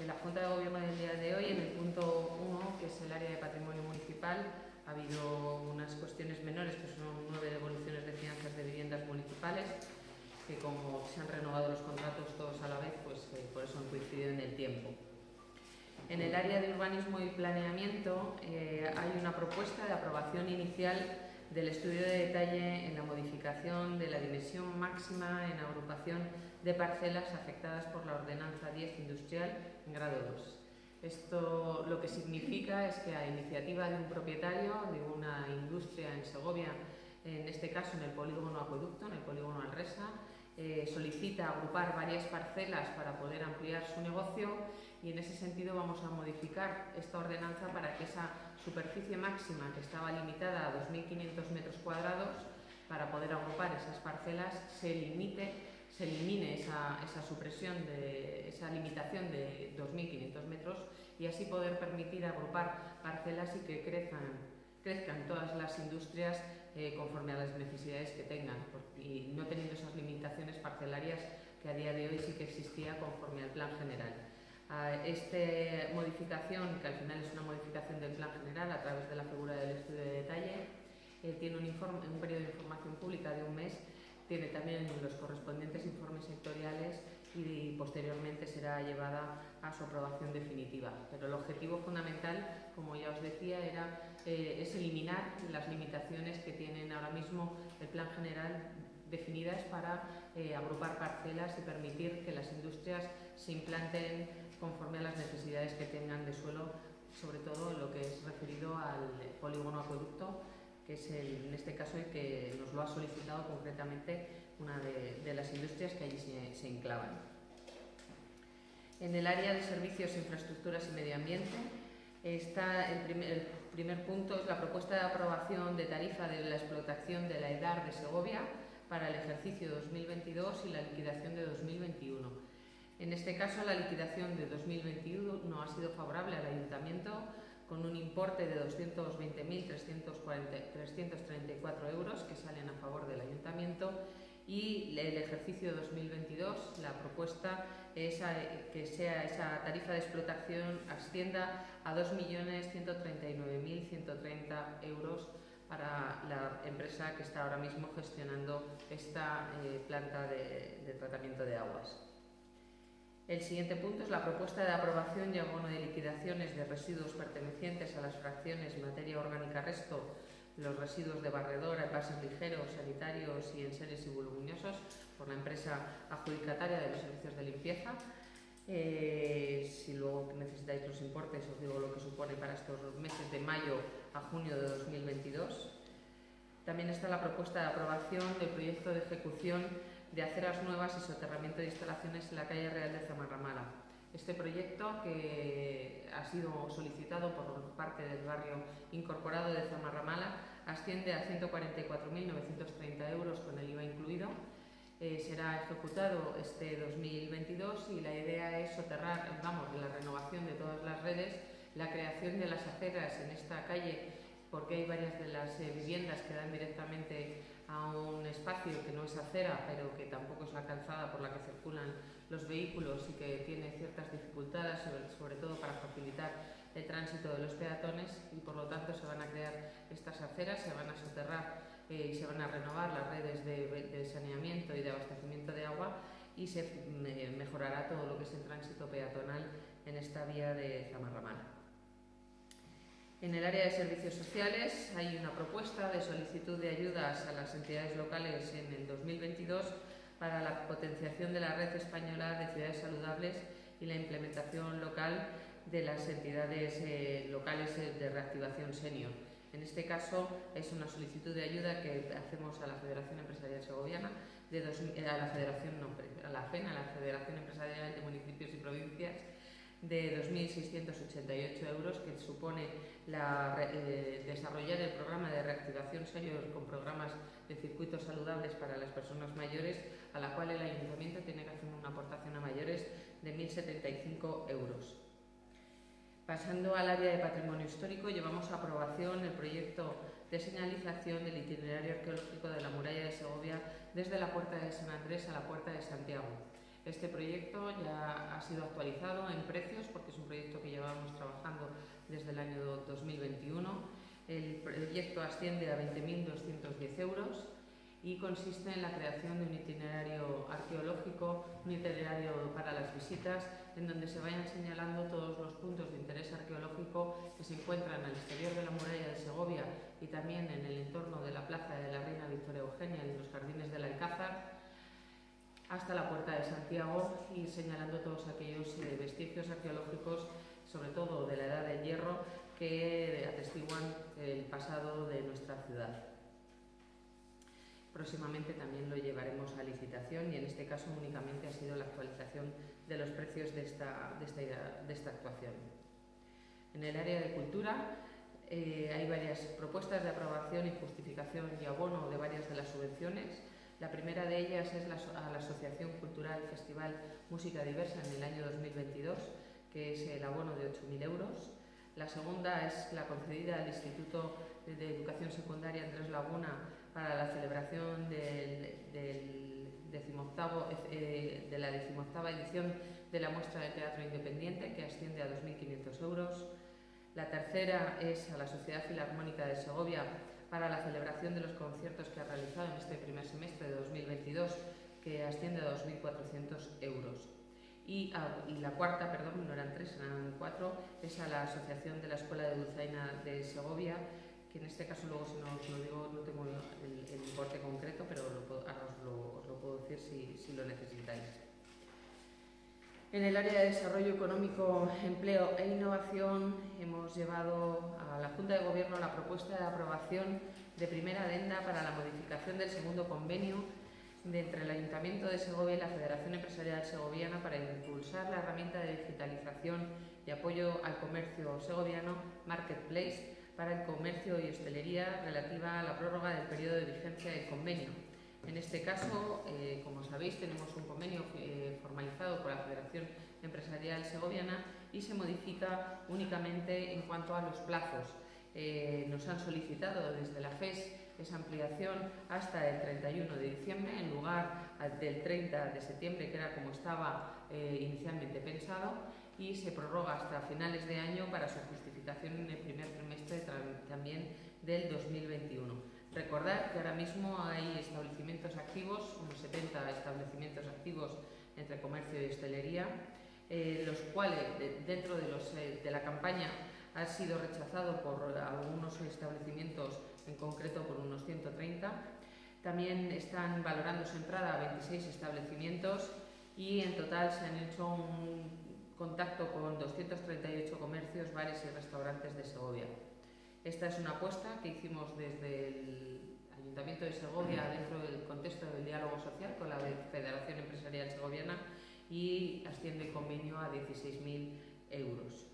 En la Junta de Gobierno del día de hoy, en el punto 1, que es el área de patrimonio municipal, ha habido unas cuestiones menores, que son nueve devoluciones de finanzas de viviendas municipales, que como se han renovado los contratos todos a la vez, pues eh, por eso han coincidido en el tiempo. En el área de urbanismo y planeamiento eh, hay una propuesta de aprobación inicial del estudio de detalle en la modificación de la dimensión máxima en agrupación de parcelas afectadas por la ordenanza 10 industrial en grado 2. Esto lo que significa es que a iniciativa de un propietario de una industria en Segovia, en este caso en el polígono Acueducto, en el polígono Alresa, eh, solicita agrupar varias parcelas para poder ampliar su negocio y en ese sentido vamos a modificar esta ordenanza para que esa superficie máxima que estaba limitada a 2.500 metros cuadrados para poder agrupar esas parcelas se limite se elimine esa, supresión, de, esa limitación de 2.500 metros y así poder permitir agrupar parcelas y que crezcan, crezcan todas las industrias eh, conforme a las necesidades que tengan y no teniendo esas limitaciones parcelarias que a día de hoy sí que existía conforme al plan general. esta modificación, que al final es una modificación del plan general a través de la figura del estudio de detalle, eh, tiene un, periodo de información pública de un mes tiene también los correspondientes informes sectoriales y posteriormente será llevada a su aprobación definitiva. Pero el objetivo fundamental, como ya os decía, era, eh, es eliminar las limitaciones que tienen ahora mismo el Plan General definidas para eh, agrupar parcelas y permitir que las industrias se implanten conforme a las necesidades que tengan de suelo, sobre todo lo que es referido al polígono acueducto que es en este caso el que nos lo ha solicitado concretamente una de, las industrias que allí se, enclavan. En el área de servicios, infraestructuras y medio ambiente, está el primer, punto es la propuesta de aprobación de tarifa de la explotación de la EDAR de Segovia para el ejercicio 2022 y la liquidación de 2021. En este caso, la liquidación de 2021 no ha sido favorable al ayuntamiento con un importe de 220.334 euros que salen a favor del ayuntamiento y el ejercicio 2022 la propuesta es que sea esa tarifa de explotación ascienda a 2.139.130 euros para la empresa que está ahora mismo gestionando esta eh, planta de tratamiento de aguas. El siguiente punto es la propuesta de aprobación y abono de liquidaciones de residuos pertenecientes a las fracciones materia orgánica resto, los residuos de barredora, envases ligeros, sanitarios y enseres y voluminosos por la empresa adjudicataria de los servicios de limpieza. Eh, si luego necesitáis los importes, os digo lo que supone para estos meses de mayo a junio de 2022. También está la propuesta de aprobación del proyecto de ejecución de aceras nuevas y soterramiento de instalaciones en la calle Real de Zamarramala. Este proyecto, que ha sido solicitado por parte del barrio incorporado de Zamarramala, asciende a 144.930 euros con el IVA incluido. Eh, será ejecutado este 2022 y la idea es soterrar, vamos, la renovación de todas las redes, la creación de las aceras en esta calle, porque hay varias de las eh, viviendas que dan directamente a un espacio que no es acera, pero que tampoco es la calzada por la que circulan los vehículos y que tiene ciertas dificultades, sobre, todo para facilitar el tránsito de los peatones y por lo tanto se van a crear estas aceras, se van a soterrar eh, y se van a renovar las redes de, saneamiento y de abastecimiento de agua y se eh, mejorará todo lo que es el tránsito peatonal en esta vía de Zamarramala. En el área de servicios sociales hay una propuesta de solicitud de ayudas a las entidades locales en el 2022 para la potenciación de la red española de ciudades saludables y la implementación local de las entidades eh, locales eh, de reactivación senior. En este caso es una solicitud de ayuda que hacemos a la Federación Empresarial Segoviana, eh, a la Federación, no, a la a la Federación Empresarial de Municipios y Provincias, de 2.688 euros, que supone eh, desarrollar el programa de reactivación serio con programas de circuitos saludables para las personas mayores, a la cual el ayuntamiento tiene que hacer una aportación a mayores de 1.075 euros. Pasando al área de patrimonio histórico, llevamos a aprobación el proyecto de señalización del itinerario arqueológico de la muralla de Segovia desde la Puerta de San Andrés a la Puerta de Santiago. Este proyecto ya ha sido actualizado en precios porque es un proyecto que llevamos trabajando desde el año 2021. El proyecto asciende a 20.210 euros y consiste en la creación de un itinerario arqueológico, un itinerario para las visitas, en donde se vayan señalando todos los puntos de interés arqueológico que se encuentran al exterior de la muralla de Segovia y también en el entorno de la plaza de la Reina Victoria Eugenia en los jardines del Alcázar, hasta la Puerta de Santiago y señalando todos aquellos eh, vestigios arqueológicos, sobre todo de la Edad del Hierro, que atestiguan el pasado de nuestra ciudad. Próximamente también lo llevaremos a licitación y en este caso únicamente ha sido la actualización de los precios de esta, de esta, actuación. En el área de cultura eh, hay varias propuestas de aprobación y justificación y abono de varias de las subvenciones. La primera de ellas es a la Asociación Cultural Festival Música Diversa en el año 2022, que es el abono de 8.000 euros. La segunda es la concedida al Instituto de Educación Secundaria Andrés Laguna para la celebración del, eh, de la decimoctava edición de la muestra de teatro independiente, que asciende a 2.500 euros. La tercera es a la Sociedad Filarmónica de Segovia para la celebración de los conciertos que ha realizado en este primer semestre de 2022, que asciende a 2.400 euros. Y, la cuarta, perdón, no eran tres, eran cuatro, es a la Asociación de la Escuela de Dulzaina de Segovia, que en este caso luego si no os lo digo no tengo el, importe concreto, pero ahora os lo, puedo decir si, si, lo necesitáis. En el área de desarrollo económico, empleo e innovación hemos llevado a la Junta de Gobierno la propuesta de aprobación de primera adenda para la modificación del segundo convenio de entre el Ayuntamiento de Segovia y la Federación Empresarial Segoviana para impulsar la herramienta de digitalización y apoyo al comercio segoviano Marketplace para el comercio y hostelería relativa a la prórroga del periodo de vigencia del convenio. En este caso, eh, como sabéis, tenemos un convenio eh, formalizado por la Federación Empresarial Segoviana y se modifica únicamente en cuanto a los plazos. Eh, nos han solicitado desde la FES esa ampliación hasta el 31 de diciembre en lugar del 30 de septiembre, que era como estaba inicialmente pensado, y se prorroga hasta finales de año para su justificación en el primer trimestre también del 2021. Recordar que ahora mismo hay establecimientos activos, unos 70 establecimientos activos y hostelería, eh, los cuales dentro de, los, eh, de la campaña han sido rechazados por algunos establecimientos, en concreto por unos 130. También están valorando su entrada a 26 establecimientos y en total se han hecho un contacto con 238 comercios, bares y restaurantes de Segovia. Esta es una apuesta que hicimos desde el Ayuntamiento de Segovia dentro del contexto del diálogo social con la Federación Empresarial Segoviana y asciende el convenio a 16.000 euros.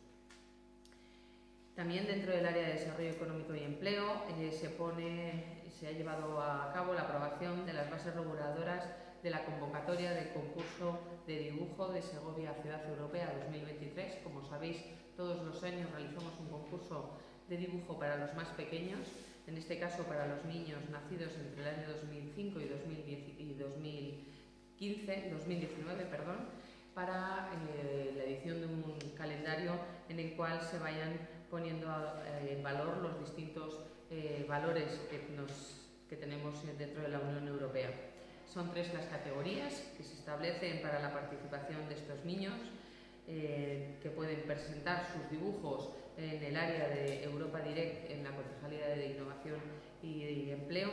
También dentro del área de desarrollo económico y empleo eh, se, pone, se ha llevado a cabo la aprobación de las bases reguladoras de la convocatoria del concurso de dibujo de Segovia Ciudad Europea 2023. Como sabéis, todos los años realizamos un concurso de dibujo para los más pequeños, en este caso para los niños nacidos entre el año 2005 y, 2015, 2019, perdón, para eh, la edición de un calendario en el cual se vayan poniendo eh, en valor los distintos eh, valores que, nos, que tenemos dentro de la Unión Europea. Son tres las categorías que se establecen para la participación de estos niños, que pueden presentar sus dibujos en el área de Europa Direct, en la Concejalía de Innovación y Empleo,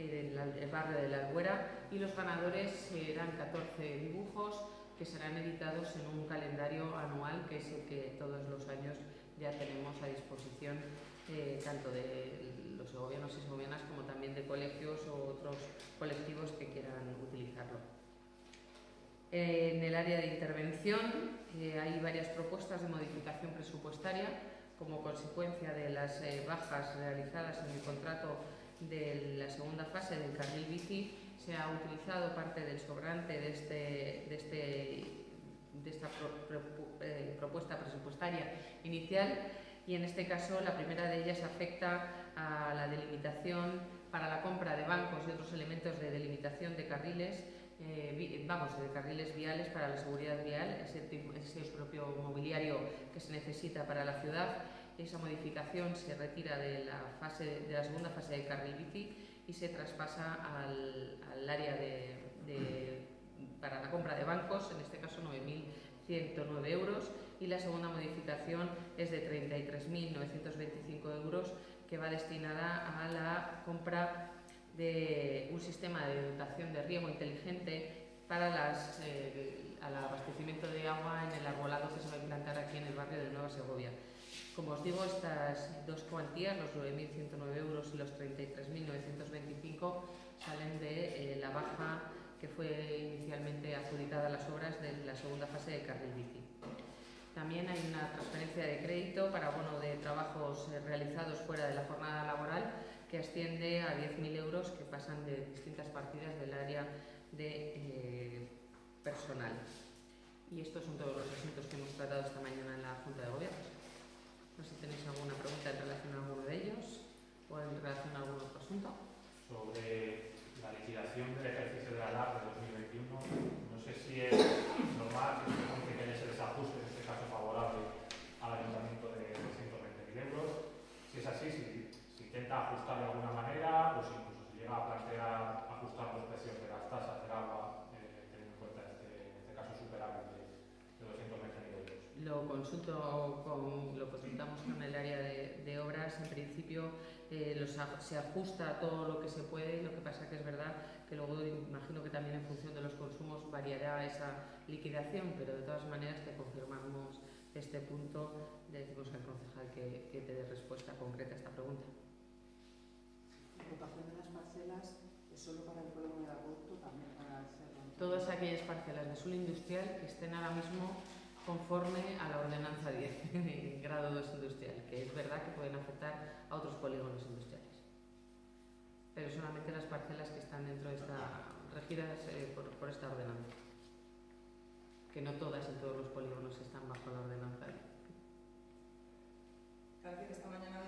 en el barrio de la Alguera, y los ganadores serán 14 dibujos que serán editados en un calendario anual, que es el que todos los años ya tenemos a disposición, eh, tanto de los segovianos y segovianas como también de colegios o otros colectivos que quieran utilizarlo. En el área de intervención eh, hay varias propuestas de modificación presupuestaria como consecuencia de las eh, bajas realizadas en el contrato de la segunda fase del carril bici. Se ha utilizado parte del sobrante de, este, de, este, de esta eh, propuesta presupuestaria inicial y en este caso la primera de ellas afecta a la delimitación para la compra de bancos y otros elementos de delimitación de carriles eh, vamos, de carriles viales para la seguridad vial, ese, ese propio mobiliario que se necesita para la ciudad. Esa modificación se retira de la, fase, de la segunda fase de carril bici y se traspasa al, área de, para la compra de bancos, en este caso 9.109 euros, y la segunda modificación es de 33.925 euros que va destinada a la compra de un sistema de dotación de riego inteligente para las, eh, al abastecimiento de agua en el arbolado que se va a implantar aquí en el barrio de Nueva Segovia. Como os digo, estas dos cuantías, los 9.109 euros y los 33.925, salen de eh, la baja que fue inicialmente adjudicada a las obras de la segunda fase de carril bici. También hay una transferencia de crédito para bono de trabajos eh, realizados fuera de la jornada laboral que asciende a 10.000 euros que pasan de distintas partidas del área de eh, personal. Y estos son todos los asuntos que hemos tratado esta mañana en la Junta de Gobierno. No sé si tenéis alguna pregunta en relación a alguno de ellos o en relación a algún otro asunto. Sobre la liquidación del ejercicio de la LAR de 2021, no sé si es normal que se que ese desajuste, en este caso favorable al ayuntamiento de 120.000 euros. Si es así, si intenta ajustar de alguna manera, pues incluso se llega a plantear ajustar los precios de las tasas del agua, eh, teniendo en cuenta este, en este caso superávit de, de 220 euros. Lo consulto con, lo consultamos con el área de, de obras, en principio eh, los, se ajusta todo lo que se puede, lo que pasa que es verdad que luego imagino que también en función de los consumos variará esa liquidación, pero de todas maneras te confirmamos este punto, le decimos al concejal que, que te dé respuesta concreta a esta pregunta ocupación de las parcelas es solo para el polígono de agosto, también para el cerro. Todas aquellas parcelas de suelo industrial que estén ahora mismo conforme a la ordenanza 10 en grado 2 industrial, que es verdad que pueden afectar a otros polígonos industriales. Pero solamente las parcelas que están dentro de esta, regidas eh, por, por, esta ordenanza. Que no todas y todos los polígonos están bajo la ordenanza. Parece que esta mañana